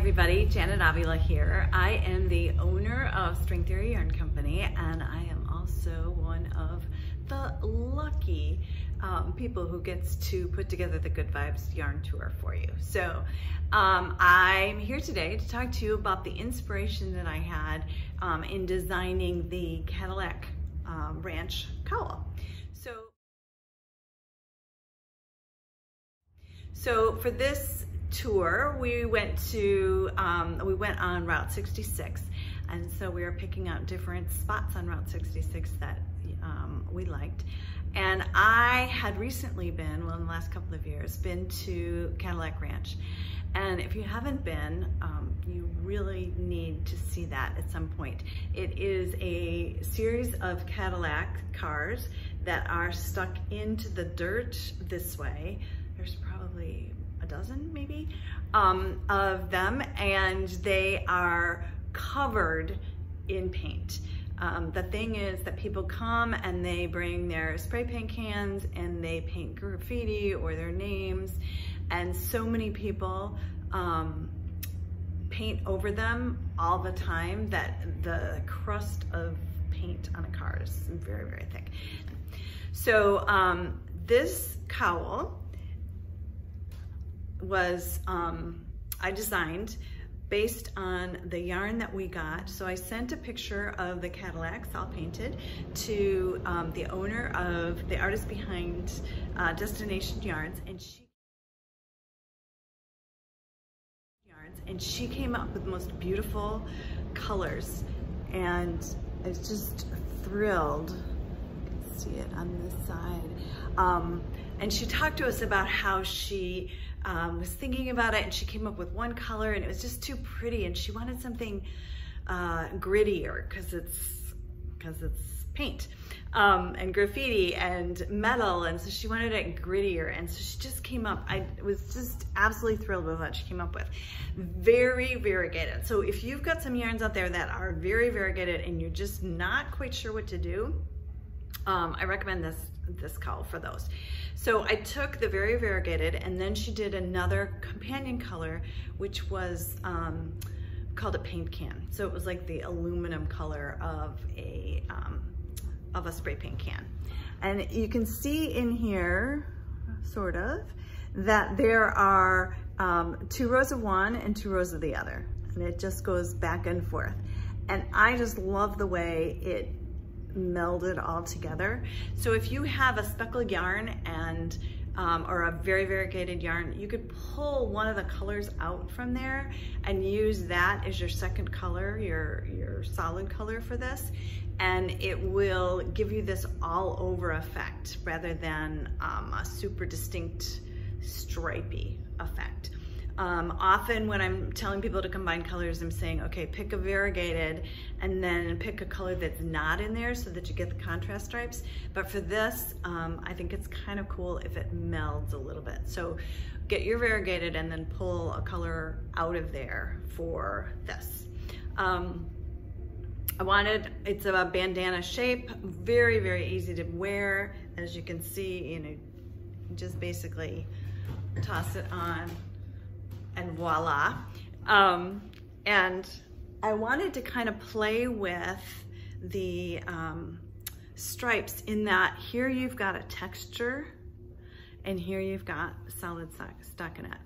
everybody, Janet Avila here. I am the owner of String Theory Yarn Company and I am also one of the lucky um, people who gets to put together the Good Vibes Yarn Tour for you. So um, I'm here today to talk to you about the inspiration that I had um, in designing the Cadillac um, Ranch cowl. So, so for this tour, we went to, um, we went on Route 66. And so we were picking out different spots on Route 66 that um, we liked. And I had recently been, well in the last couple of years, been to Cadillac Ranch. And if you haven't been, um, you really need to see that at some point. It is a series of Cadillac cars that are stuck into the dirt this way. There's probably a dozen maybe um, of them and they are covered in paint. Um, the thing is that people come and they bring their spray paint cans and they paint graffiti or their names and so many people um, paint over them all the time that the crust of paint on a car is very, very thick. So um, this cowl was, um, I designed based on the yarn that we got. So I sent a picture of the Cadillacs all painted to um, the owner of, the artist behind uh, Destination Yarns and she and she came up with the most beautiful colors and I was just thrilled. You can see it on this side. Um, and she talked to us about how she um, was thinking about it and she came up with one color and it was just too pretty and she wanted something uh, grittier because it's because it's paint um, and graffiti and metal and so she wanted it grittier and so she just came up I was just absolutely thrilled with what she came up with. Very variegated so if you've got some yarns out there that are very variegated and you're just not quite sure what to do um, I recommend this this cowl for those. So I took the very variegated and then she did another companion color, which was um, called a paint can. So it was like the aluminum color of a, um, of a spray paint can. And you can see in here, sort of, that there are um, two rows of one and two rows of the other. And it just goes back and forth. And I just love the way it melded all together. So if you have a speckled yarn and um, or a very variegated yarn, you could pull one of the colors out from there and use that as your second color, your, your solid color for this. And it will give you this all over effect rather than um, a super distinct stripy effect. Um, often when I'm telling people to combine colors, I'm saying, okay, pick a variegated and then pick a color that's not in there so that you get the contrast stripes. But for this, um, I think it's kind of cool if it melds a little bit. So get your variegated and then pull a color out of there for this. Um, I wanted, it's a bandana shape, very, very easy to wear. As you can see, you know, just basically toss it on and voila. Um, and I wanted to kind of play with the um, stripes in that here you've got a texture and here you've got solid stockinette.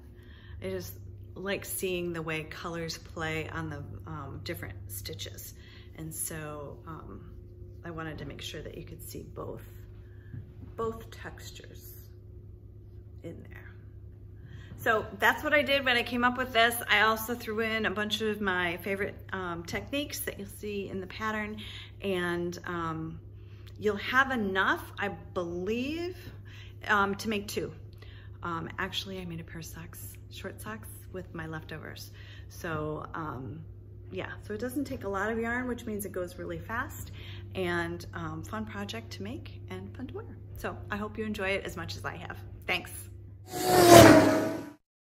I just like seeing the way colors play on the um, different stitches. And so um, I wanted to make sure that you could see both, both textures in there. So that's what I did when I came up with this. I also threw in a bunch of my favorite um, techniques that you'll see in the pattern and um, you'll have enough, I believe, um, to make two. Um, actually, I made a pair of socks, short socks with my leftovers. So um, yeah, so it doesn't take a lot of yarn, which means it goes really fast and um, fun project to make and fun to wear. So I hope you enjoy it as much as I have. Thanks.